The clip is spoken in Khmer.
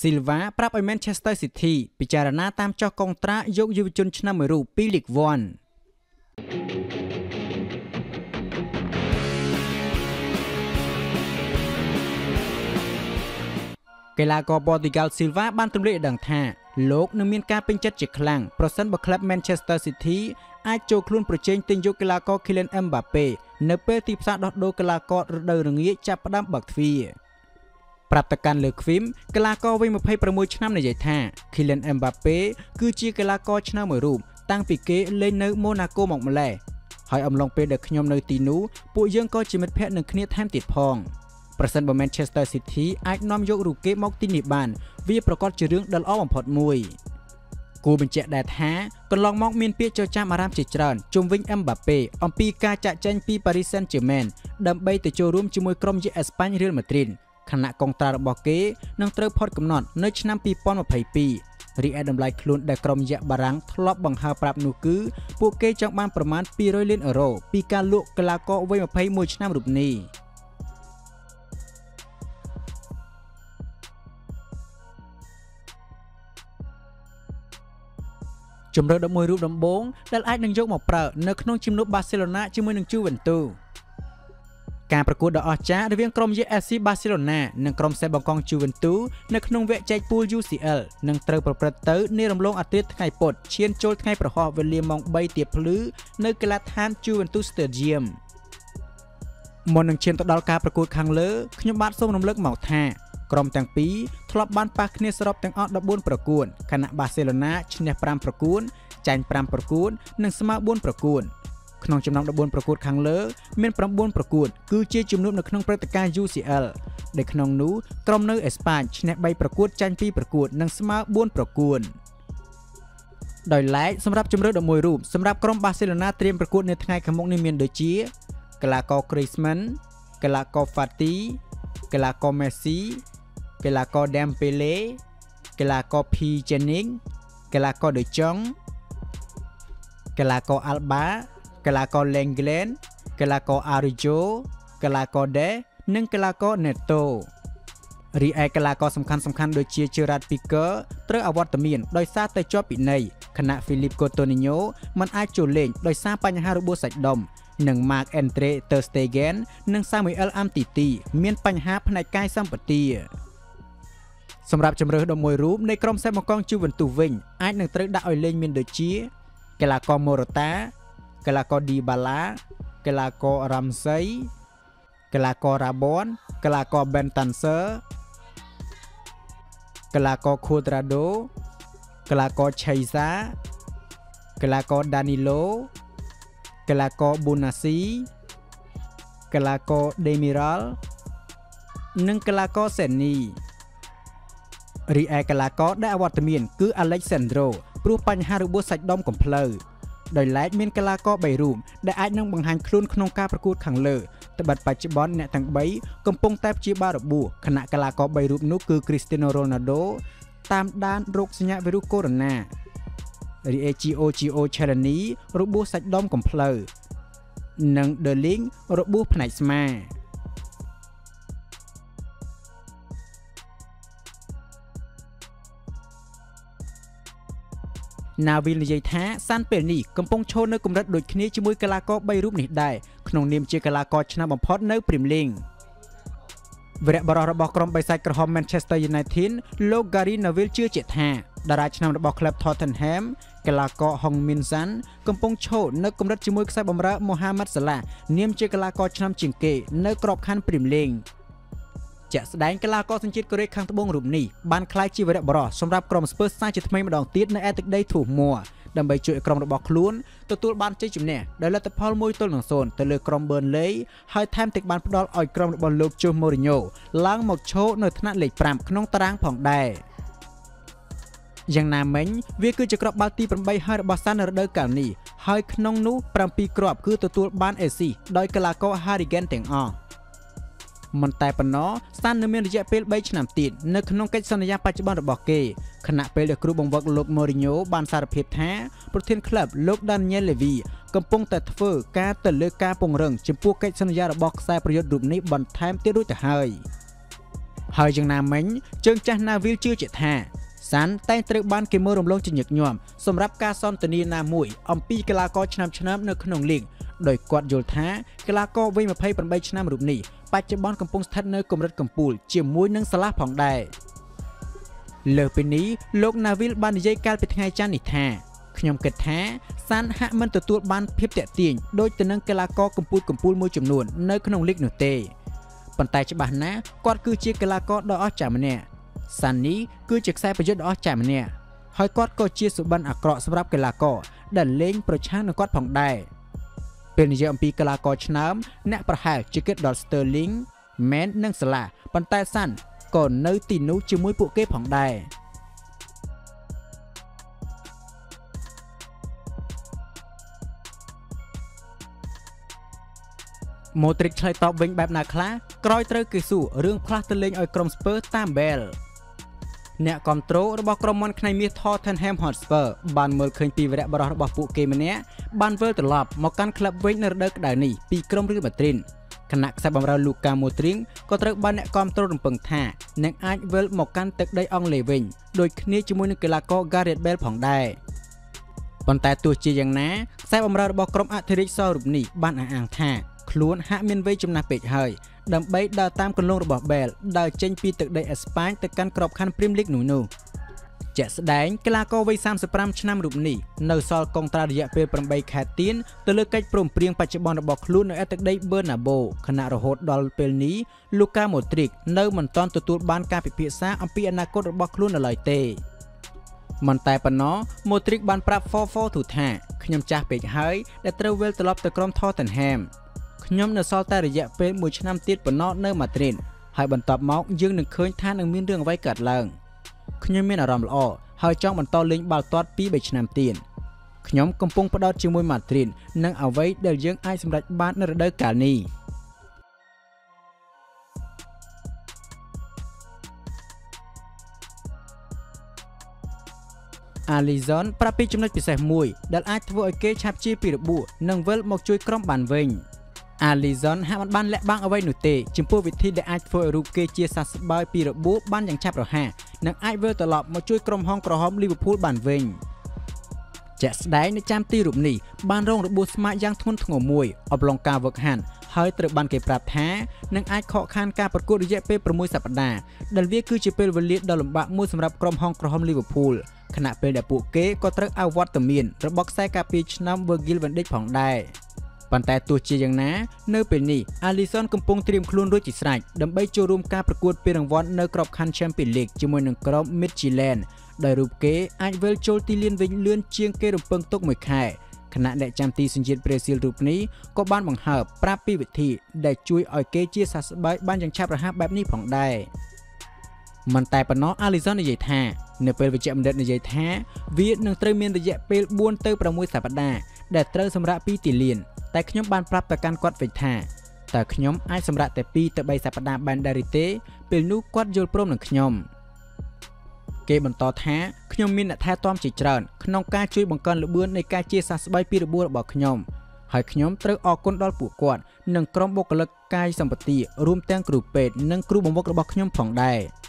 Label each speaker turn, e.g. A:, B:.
A: Silva ប្រាប់ឲ្យ Manchester City ពិចារណាតាមចោះកុងត្រាយកយុវជនឆ្នាំមួយរូបពី League 1កីឡាករប៉ូទុយហ្គាល់ Silva បានទម្លាយឲ្យដឹងថាលោកនឹងមានការពេញចិត្តជាខ្លាំងប្រសិនបើក្លឹប Manchester City អាចចូលខ្លួនប្រជែងទិញយកកីឡាករ Kylian Mbappe នៅពេលទីផ្សារដោះដូរកីឡាកររដូវរងាចាប់ផ្ដើមបើកទ្វារ ប្រាប់ទៅកាន់លើឃ្វីមកីឡាករវ័យ26ឆ្នាំនិយាយថា Kylian Mbappe គឺជាកីឡាករឆ្នើមមួយរូបតាំងពីគេលេងនៅ Monaco មកម្លេះហើយអំឡុងពេលដែលខ្ញុំនៅទីនោះពួកយើងក៏ជាមិត្តភ័ក្តិនឹងគ្នាថែមទៀតផង។ប្រសិនបើ Manchester City អាចនាំយករូបគេមកទីនេះបាន វាប្រកាសជារឿងដ៏ល្អបំផុតមួយគួរបញ្ជាក់ដែរថាកន្លងមកមានពាក្យចចាមអារ៉ាមជាច្រើនជុំវិញ Mbappe អំពីការចាក់ចែងពី Paris Saint-Germain ដើម្បីទៅចូលរួមជាមួយក្រុមយេអេស្ប៉ាញ Real Madrid ខណៈកងត្រារបស់គេនឹងត្រូវផុតកំណត់នៅឆ្នាំ2022រីឯតម្លៃខ្លួនដែលក្រុមយក្សបារាំងធ្លាប់បង្ហើបប្រាប់នោះគឺពួកគេចង់បានប្រមាណ200លានអឺរ៉ូពីការលក់កីឡាករវ័យ21ឆ្នាំរូបនេះជម្រើស11រូបដំបូងដែលអាចនឹងយកមកប្រើនៅក្នុងជំនួបបាសេឡូណាជាមួយនឹង Juventus ការប្រកួតដ៏អស្ចារ្យរវាងក្រុម UFC Barcelona និងក្រុមសេបង់កង់ Juventus នៅក្នុងវគ្គចែកពូល UCL នឹងត្រូវប្រព្រឹត្តទៅនារំលងអាទិត្យថ្ងៃពុធឈានចូលថ្ងៃប្រហោះវេលាម៉ោង3ទៀបភ្លឺនៅកីឡដ្ឋាន Juventus Stadium មុននឹងឈានទៅដល់ការប្រកួតខាងលើខ្ញុំបាទសូមរំលឹកមកថាក្រុមទាំងពីរធ្លាប់បានប៉ះគ្នាសរុបទាំងអស់14ប្រកួតខណៈបាសេឡូណាឈ្នះ5ប្រកួតចាញ់5ប្រកួតនិងស្មើ4ប្រកួត ក្នុងចំណោម14ប្រកួតខាងលើមាន9ប្រកួត គឺជាជំនួបនៅក្នុងព្រឹត្តិការណ៍ UCL ដែលក្នុងនោះក្រុមនៅអេស្ប៉ាញឈ្នះ3ប្រកួតចាញ់2ប្រកួតនិងស្មើ4ប្រកួតដោយឡែកសម្រាប់ជម្រើស11រូបសម្រាប់ក្រុមបាសេឡូណាត្រៀមប្រកួតនៅថ្ងៃខាងមុខនេះមានដូចជាកីឡាករ Griezmann កីឡាករ Fati កីឡាករ Messi កីឡាករ Dembele កីឡាករ P Jennings កីឡាករ De Jong កីឡាករ Alba កីឡាករ Lenglen កីឡាករ Araujo កីឡាករ De និងកីឡាករ Neto រីឯកីឡាករសំខាន់សំខាន់ដូចជា Gerard Piqué ត្រូវអវត្តមានដោយសារតែជាប់ពិន័យខណៈ Philippe Coutinho មិនអាចចូលលេងដោយសារបញ្ហារបួសសាច់ដុំនិង Marc Andre ter Stegen និង Samuel Umtiti មានបញ្ហាផ្នែកកាយសម្បទាសម្រាប់ជម្រើស11រូបនៃក្រុមសេបកងជូវិនទូវិញអាចនឹងត្រូវដាក់ឲ្យលេងមានដូចជាកីឡាករ Morata កីឡាករ Dybala កីឡាករ Ramsey កីឡាករ Rabon កីឡាករ Bentancur កីឡាករ Cuadrado កីឡាករ Cheiza កីឡាករ Danilo កីឡាករ Bonasi កីឡាករ Demiral និងកីឡាករ Seni រីឯកីឡាករដែលអវត្តមានគឺ Alexandro ព្រោះបញ្ហារបួសសាច់ដុំកំភ្លើ ដោយឡែកមានកីឡាករ3រូបដែលអាចនឹងបង្ហាញខ្លួនក្នុងការប្រកួតខាងលើត្បិតបច្ចុប្បន្នអ្នកទាំង3កំពុងតែព្យាបាលរបួសខណៈកីឡាករ3រូបនោះគឺ Cristiano Ronaldo តាមដានរោគសញ្ញាវីរុសកូវីដ -19 រីឯ Gio Gio Chelani របួសសាច់ដុំកំភ្លើនិង Derling របួសផ្នែកស្មា ណាវីលនិយាយថាសានពេលនេះកំពុងឈរនៅកម្រិតដូចគ្នាជាមួយកីឡាករ3រូបនេះដែរក្នុងនាមជាកីឡាករឆ្នាំបំផុតនៅ Premier League វរៈបរិះរបស់ក្រុមបិសាចក្រហម Manchester United លោក Gary Neville ជឿជាក់ថាតារាឆ្នាំរបស់ក្លឹប Tottenham កីឡាករ Hong Min San កំពុងឈរនៅកម្រិតជាមួយខ្សែបម្រើ Mohamed Salah នាមជាកីឡាករឆ្នាំជាងគេនៅក្របខ័ណ្ឌ Premier League ជាក់ស្ដែងកីឡាករសញ្ជាតិកូរ៉េខាងត្បូងរូបនេះបានក្លាយជាវីរបុរសសម្រាប់ក្រុមស្ពឺសាជាថ្មីម្ដងទៀតនៅឯទឹកដីធូមួដើម្បីជួយឲ្យក្រុមរបស់ខ្លួនទទួលបានជ័យជំនះដោយលទ្ធផល1ទល់នឹង0ទៅលើក្រុម Burnley ហើយថែមទាំងបានផ្ដល់ឲ្យក្រុមរបស់លោកជូម៉ូរីញ៉ូឡើងមកឈរនៅថ្នាក់លេខ5ក្នុងតារាងផងដែរយ៉ាងណាមិញវាគឺជាគ្រាប់បាល់ទី8ហើយរបស់សាននៅរដូវកាលនេះហើយក្នុងនោះ7គ្រាប់គឺទទួលបានអេស៊ីដោយកីឡាករ Harry Kane ទាំងអស់ មិនតែប៉ុណ្ណោះស្តាននៅមានរយៈពេល3ឆ្នាំទៀតនៅក្នុងកិច្ចសន្យាបច្ចុប្បន្នរបស់គេខណៈពេលដែលគ្រូបង្វឹកលោកម៉ូរីញ៉ូបានសារភាពថាប្រធានក្លឹបលោក Daniel Levy កំពុងតែធ្វើការទៅលើការពង្រឹងចំពោះកិច្ចសន្យារបស់ខ្សែប្រយុទ្ធរូបនេះបន្ថែមទៀតរួចទៅហើយហើយយ៉ាងណាមិញជើងចាស់ណាវីលជឿជាថាសាន់តែងត្រូវបានគេមើលរំលងជាញឹកញាប់សម្រាប់ការសន្ទនាណាមួយអំពីកីឡាករឆ្នាំឆ្នាំនៅក្នុងលីកដោយគាត់យល់ថាកីឡាករវ័យ28ឆ្នាំរូបនេះ បច្ចុប្បន្នកំពុងស្ថិតនៅកម្រិតកំពូលជាមួយនឹងសាឡាផងដែរលើពីនេះលោក Navil បាននិយាយកាលពីថ្ងៃច័ន្ទនេះថាខ្ញុំគិតថាសានហាក់មិនទទួលបានភាពតាក់ទាញដូចទៅនឹងកីឡាករកម្ពុជាកម្ពុជាមួយចំនួននៅក្នុងលីកនោះទេប៉ុន្តែច្បាស់ណាស់គាត់គឺជាកីឡាករដ៏អស្ចារ្យម្នាក់សាននេះគឺជាខ្សែប្រយុទ្ធដ៏អស្ចារ្យម្នាក់ហើយគាត់ក៏ជាសុបិនអាក្រក់សម្រាប់កីឡាករដែលលេងប្រឆាំងនឹងគាត់ផងដែរ ពេលនិយាយអំពីកីឡាករឆ្នើមអ្នកប្រហែលជាគិតដល់ Sterling, Man និង Salah ប៉ុន្តែសាន់ក៏នៅទីនោះជាមួយពួកគេផងដែរម៉ូទ្រិកឆ្លើយតបវិញបែបណាខ្លះក្រោយត្រូវគេសួររឿងផ្លាស់ទៅលេងឲ្យក្រុមស្ពើតាមបែល អ្នកគ្រប់គ្រងរបស់ក្រុមមន់ខ្នៃមាស Tottenham Hotspur បានមើលឃើញពីវីរៈបរិះរបស់ពួកគេម្នាក់បានវិលត្រឡប់មកកាន់ក្លឹបវិញនៅរដូវក្តៅនេះពីក្រុមរៀលម៉ាឌ្រីតគណៈខ្សែបម្រើលូកាម៉ូទ្រីងក៏ត្រូវបានអ្នកគ្រប់គ្រងរំពឹងថានឹងអាចវិលមកកាន់ទឹកដីអង់គ្លេសវិញដូចគ្នាជាមួយនឹងកីឡាករ Gareth Bale ផងដែរប៉ុន្តែទោះជាយ៉ាងណាខ្សែបម្រើរបស់ក្រុមអធិរាជសរូបនេះបានអះអាងថាខ្លួនហាក់មានវ័យចំណាស់ពេកហើយ ដើម្បីដើរតាមគន្លងរបស់ Bale ដើរចេញពីទឹកដីអេស្ប៉ាញទៅកាន់ក្របខ័ណ្ឌ Premier League នោះនោះជាក់ស្ដែងកីឡាករវ័យ35ឆ្នាំរូបនេះនៅសល់កងត្រារយៈពេល8ខែទៀនទៅលើកិច្ចព្រមព្រៀងបច្ចុប្បន្នរបស់ខ្លួននៅឯទឹកដី Bernabeu ខណៈរហូតដល់ពេលនេះ Luka Modric នៅមិនទាន់ទទួលបានការពិភាក្សាអំពីអនាគតរបស់ខ្លួននៅឡើយទេមិនតែប៉ុណ្ណោះ Modric បានប្រាប់ 442 ថាខ្ញុំចាស់ពេកហើយដែលត្រូវវិលត្រឡប់ទៅក្រុម Tottenham ខ្ញុំនៅសល់តែរយៈពេល1ឆ្នាំទៀតប៉ុណ្ណោះនៅម៉ាឌ្រីតហើយបន្ទាប់មកយើងនឹងឃើញថានឹងមានរឿងអ្វីកើតឡើងខ្ញុំមានអារម្មណ៍ល្អហើយចង់បន្តលេងបាល់ទាត់2 3ឆ្នាំទៀតខ្ញុំកំពុងផ្ដោតជាមួយម៉ាឌ្រីតនិងអ្វីដែលយើងអាចសម្រេចបាននៅរដូវកាលនេះអាលីហ្សុនប្រាប់ពីចំណុចពិសេសមួយដែលអាចធ្វើឲ្យគេឆាប់ជាពីរបួសនិងវិលមកជួយក្រុមបានវិញ។ Alizon ហាក់មិនបានលាក់បាំងអ្វីនោះទេចំពោះវិធីដែលអាចធ្វើឲ្យរូបគេជាសះស្បើយពីរបួសបានយ៉ាងឆាប់រហ័សនិងអាចវិលត្រឡប់មកជួយក្រុមហងក្រហម Liverpool បានវិញជាក់ស្ដែងនៅចាំទីរូបនេះបានរងរបួសស្មារតីយ៉ាងធ្ងន់ធ្ងរមួយអបឡុងការវឹកហាន់ហើយត្រូវបានគេប្រាប់ថានឹងអាចខកខានការប្រកួតរយៈពេល6សប្តាហ៍ដែលវាគឺជាពេលវេលាដ៏លំបាកមួយសម្រាប់ក្រុមហងក្រហម Liverpool ខណៈពេលដែលពួកគេក៏ត្រូវអវត្តមានរបស់ខ្សែការពារឆ្នាំ Virgil van Dijk ផងដែរ ប៉ុន្តែទោះជាយ៉ាងណា នៅពេលនេះ Alisson កំពុងត្រៀមខ្លួនរួចជាស្រេចដើម្បីចូលរួមការប្រកួតពានរង្វាន់នៅក្របខ័ណ្ឌ Champions League ជាមួយនឹងក្រុម Midtjylland ដោយរូបគេអាចវិលចូលទីលានវិញលឿនជាងគេរំពឹងទុកមួយខែខណៈអ្នកចាំទីសញ្ជាតិប្រេស៊ីលរូបនេះក៏បានបង្ហើបប្រាប់ពីវិធី ដែលជួយឲ្យគេជាសះស្បើយបានយ៉ាងឆាប់រហ័សបែបនេះផងដែរមិនតែប៉ុណ្ណោះ Alizon និយាយថានៅពេលវិជ្ជបណ្ឌិតនិយាយថា វានឹងត្រូវមានរយៈពេល4ទៅ6សប្តាហ៍ដែលត្រូវសម្រាប់ពីទីលាន តែខ្ញុំបានប្រាប់ទៅកាន់គាត់វិញថាតើខ្ញុំអាចសម្រាប់តែ2ទៅ3សប្តាហ៍បានដែរឬទេពេលនោះគាត់យល់ព្រមនឹងខ្ញុំគេបន្តថាខ្ញុំមានអ្នកថែទាំជាច្រើនក្នុងការជួយបង្កើនល្បឿននៃការជាសះស្បើយពីរបួសរបស់ខ្ញុំហើយខ្ញុំត្រូវអរគុណដល់ពួកគាត់និងក្រុមបុគ្គលិកកាយសម្បទារួមទាំងគ្រូពេទ្យនិងគ្រូបង្វឹករបស់ខ្ញុំផងដែរ។